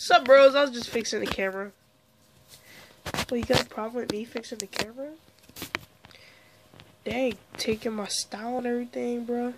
Sup, bros? I was just fixing the camera. Well, you got a problem with me fixing the camera? Dang, taking my style and everything, bro.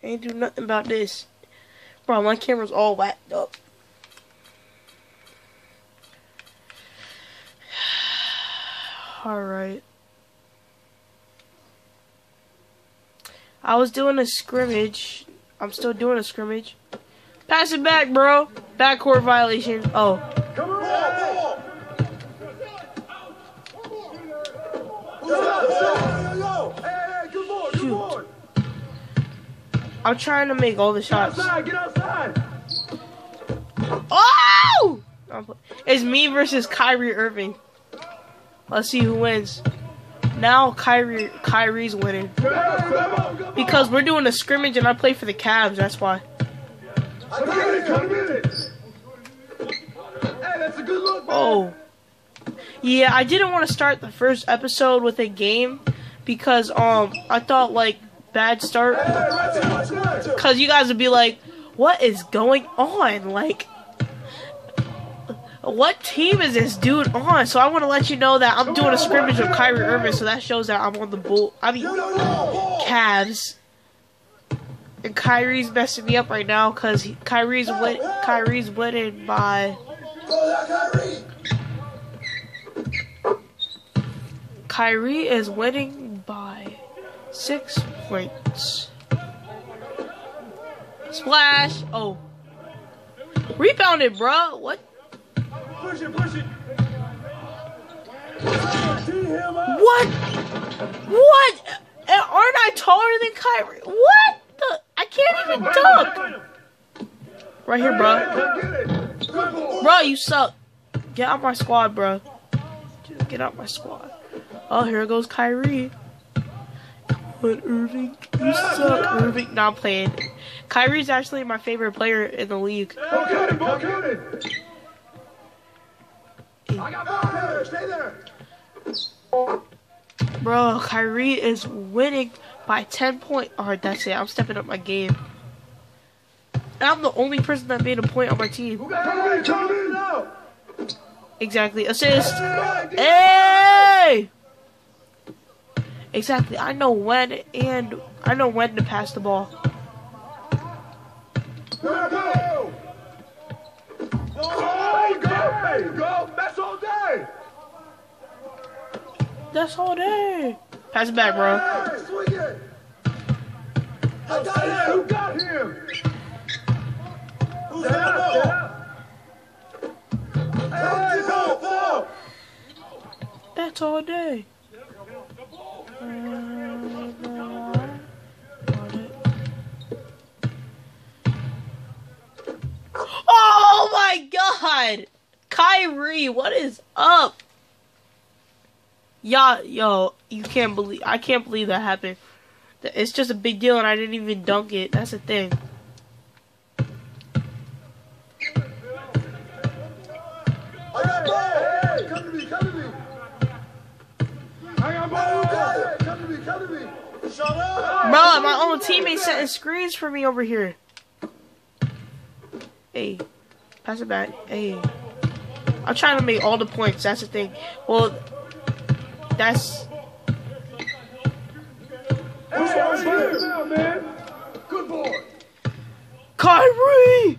Ain't do nothing about this. Bro, my camera's all whacked up. Alright. I was doing a scrimmage. I'm still doing a scrimmage. Pass it back, bro. Backcourt violation. Oh. I'm trying to make all the shots. Oh! It's me versus Kyrie Irving. Let's see who wins. Now Kyrie Kyrie's winning. Because we're doing a scrimmage and I play for the Cavs, that's why. Come in it, come in it. Hey, that's a good look, man. Oh. Yeah, I didn't want to start the first episode with a game because um I thought like bad start cuz you guys would be like what is going on? Like what team is this dude on? So I want to let you know that I'm doing a scrimmage with Kyrie Irving, so that shows that I'm on the bull. I mean, Cavs. And Kyrie's messing me up right now because Kyrie's win- Kyrie's winning by Kyrie is winning by six points. Splash! Oh, rebounded, bro. What? Push it, push it. Tee him up. What? What? And Aren't I taller than Kyrie? What? The? I can't even dunk. Right here, bro. Bro, you suck. Get out my squad, bro. Just get out my squad. Oh, here goes Kyrie. But Irving, you suck, Irving. Not playing. Kyrie's actually my favorite player in the league. It, go. I got there. Stay there. Bro, Kyrie is winning by 10 points. Alright, oh, that's it. I'm stepping up my game. And I'm the only person that made a point on my team. Who got it? Come in now. Exactly. Assist. Hey! Exactly. I know when and I know when to pass the ball. Go, go. That's all day. That's all day. Pass it back, bro. Hey, swing it. I got him. Got him? That's all day. Oh my god! Kyrie, what is up? Y'all, yo, you can't believe, I can't believe that happened. It's just a big deal and I didn't even dunk it. That's the thing. Bro, my own teammate setting screens for me over here. Hey, pass it back. Hey. I'm trying to make all the points. That's the thing. Well, that's. Hey, here now, man. Good boy. Kyrie!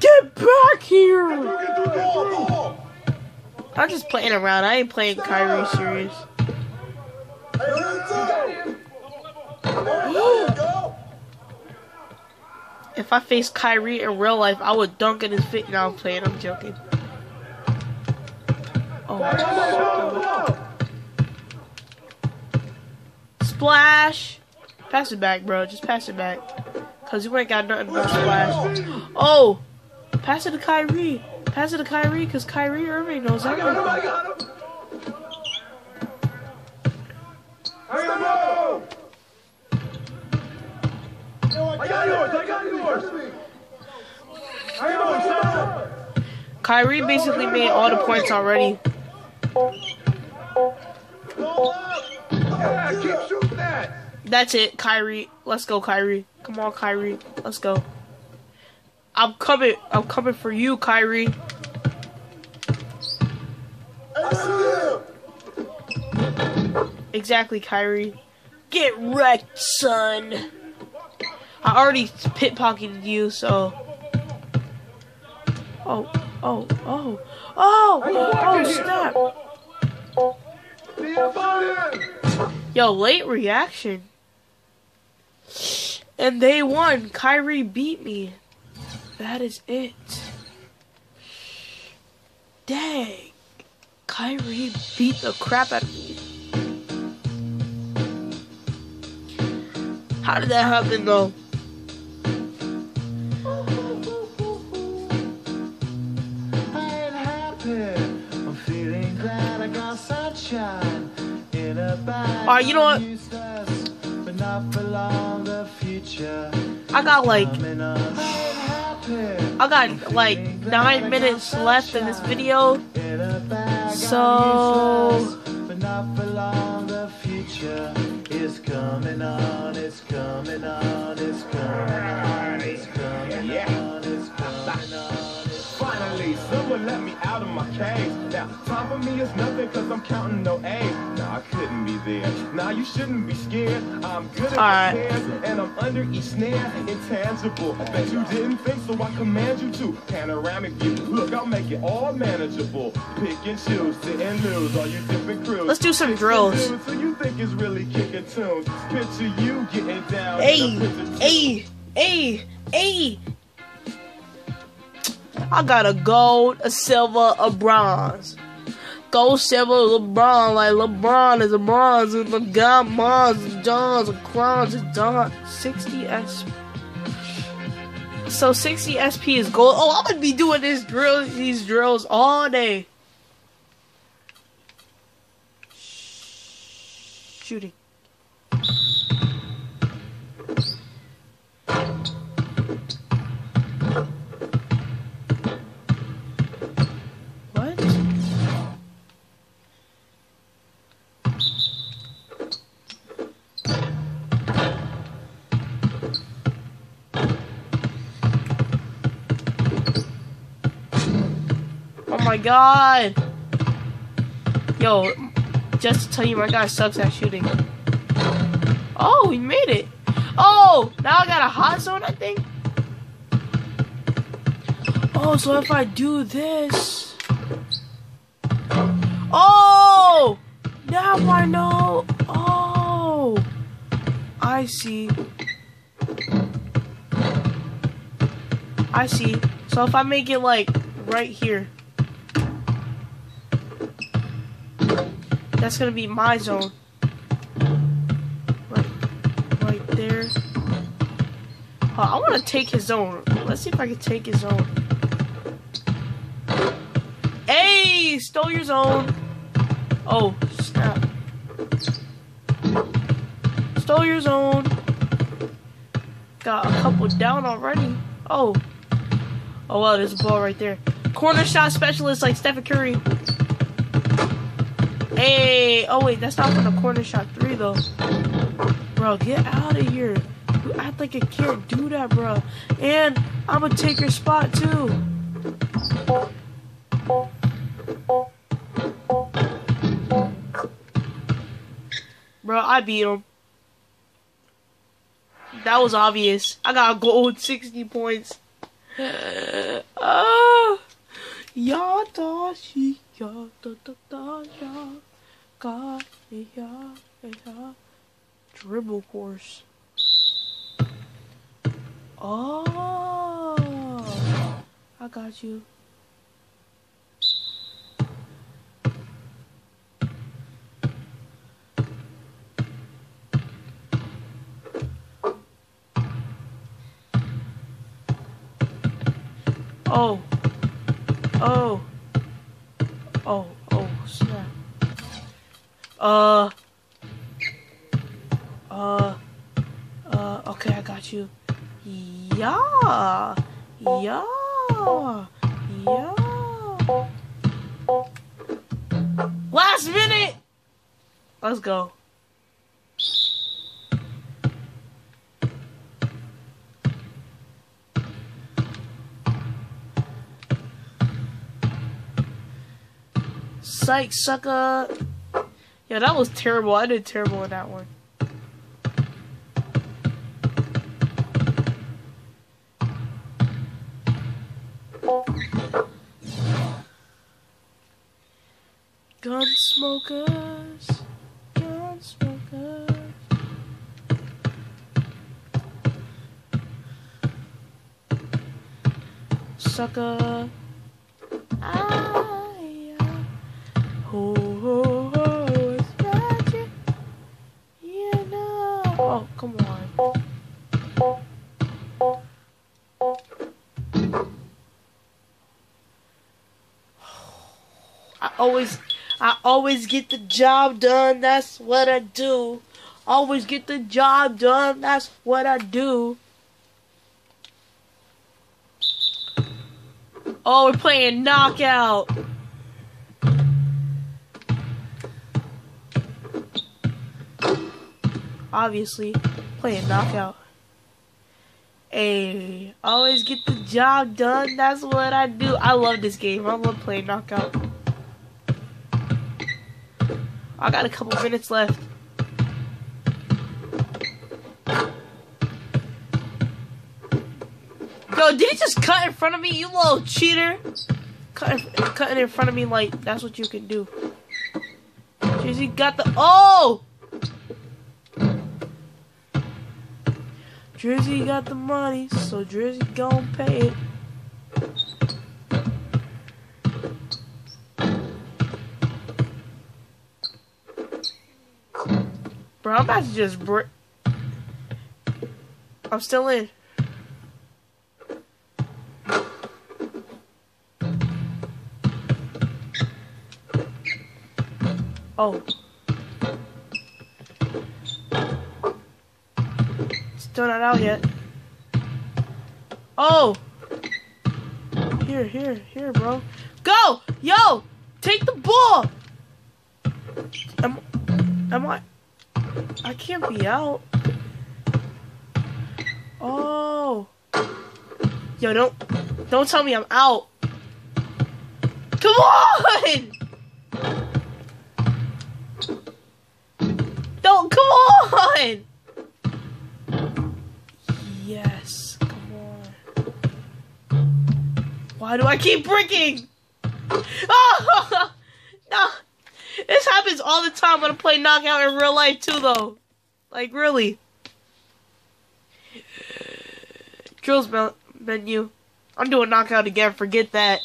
Get back here! Go get through, get through. I'm just playing around. I ain't playing Kyrie serious. If I face Kyrie in real life, I would dunk in his fit. Now I'm playing. I'm joking. Oh. Splash! Pass it back, bro. Just pass it back. Cause you ain't got nothing but splash. Oh! Pass it to Kyrie. Pass it to Kyrie, cause Kyrie Irving knows I got him, I got him. I got him. I got yours, I got yours. I got yours. Kyrie basically made all the points already. Yeah, keep shooting that. That's it, Kyrie. Let's go, Kyrie. Come on, Kyrie. Let's go. I'm coming. I'm coming for you, Kyrie. I see him. Exactly, Kyrie. Get wrecked, son. I already pit pocketed you, so. Oh, oh, oh, oh, oh, snap. Yo, late reaction. And they won. Kyrie beat me. That is it. Dang. Kyrie beat the crap out of me. How did that happen though? I ain't happy. I'm feeling glad I got sunshine in a bag. Alright, you know what? Useless, but not for long. The future I got like. I got like nine minutes left in this video. So- is coming on. It's coming on. It's coming on. It's coming on. It's coming on. Finally, someone let me out of my cage. Now, time for me is nothing cause I'm counting no A's. I couldn't be there. Nah, you shouldn't be scared. I'm good at Alright. repairs, and I'm under each snare. Intangible. I bet you didn't think, so I command you to. Panoramic view. Look, I'll make it all manageable. Pick and choose, sit and lose. All you different crews. Let's do some drills. So you think it's really kicking tunes. Picture you getting down. Hey, in a picture too. hey, hey, hey. I got a gold, a silver, a bronze. Gold, silver, LeBron, like LeBron is a bronze, and the God Mons, and Johns, and Crons, and Don. 60 SP. So 60 SP is gold. Oh, I'm gonna be doing this drill, these drills all day. Shooting. My god! Yo, just to tell you, my guy sucks at shooting. Oh, he made it! Oh, now I got a hot zone, I think? Oh, so if I do this. Oh! Now I know. Oh! I see. I see. So if I make it like right here. That's gonna be my zone. Right, right there. Oh, I want to take his zone. Let's see if I can take his zone. Hey, stole your zone. Oh, snap. Stole your zone. Got a couple down already. Oh. Oh, well, there's a ball right there. Corner shot specialist like Stephen Curry. Hey. Oh, wait, that's not from the corner shot three, though. Bro, get out of here. You act like you can't do that, bro. And I'm gonna take your spot, too. Bro, I beat him. That was obvious. I got a gold 60 points. Ah, ya ya da da da ya ga ya ya dribble course. Oh, I got you. Oh. Oh. Oh, oh, snap. Uh. Uh. Uh, okay, I got you. Yeah. Yeah. Yeah. Last minute! Let's go. Psych, sucker. Yeah, that was terrible. I did terrible in that one. Gun smokers, gun smokers. Sucker. Ah, I always, I always get the job done. That's what I do. Always get the job done. That's what I do. Oh, we're playing knockout. Obviously, playing knockout. Hey, always get the job done. That's what I do. I love this game. I love playing knockout. I got a couple minutes left. Yo, did he just cut in front of me, you little cheater? Cut, cutting in front of me like that's what you can do. Drizzy got the oh. Drizzy got the money, so Drizzy gon' pay it. Bro, I'm about to just break. I'm still in. Oh. Still not out yet. Oh! Here, here, here, bro. Go! Yo! Take the ball! Am, am I... I can't be out. Oh. Yo, don't... Don't tell me I'm out. Come on! Don't, come on! Yes, come on. Why do I keep breaking? Oh! No! This happens all the time when I play Knockout in real life too, though. Like, really. Drills menu. I'm doing Knockout again, forget that.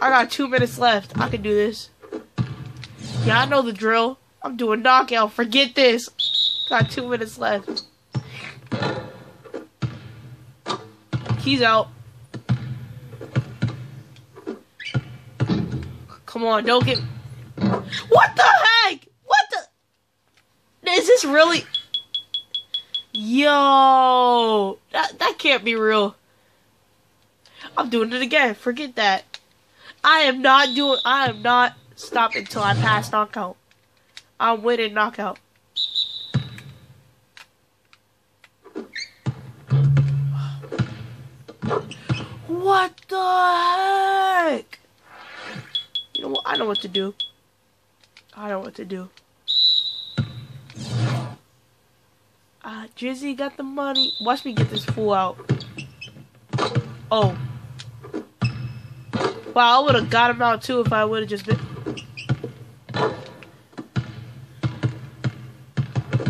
I got two minutes left. I can do this. Yeah, I know the drill. I'm doing knockout. Forget this. Got two minutes left. He's out. Come on, don't get. What the heck? What the? Is this really? Yo, that that can't be real. I'm doing it again. Forget that. I am not doing. I am not stopping until I pass knockout. I'm winning knockout. What the heck? You know what? I know what to do. I don't know what to do. Uh, Drizzy got the money. Watch me get this fool out. Oh. Wow, I would have got him out too if I would have just been.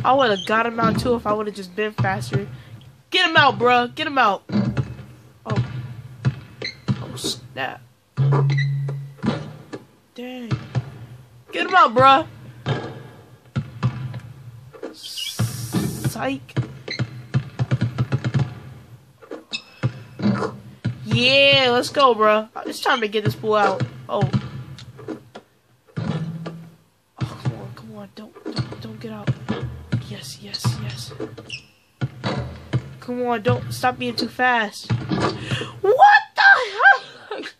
I would have got him out too if I would have just been faster. Get him out, bruh. Get him out. Oh. Oh, snap. Dang. Out, bruh. Psych. Yeah, let's go, bruh. It's time to get this fool out. Oh. Oh, come on, come on. Don't, don't, don't get out. Yes, yes, yes. Come on, don't stop being too fast. What the heck?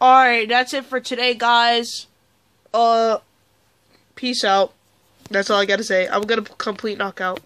Alright, that's it for today, guys. Uh, peace out. That's all I gotta say. I'm gonna complete knockout.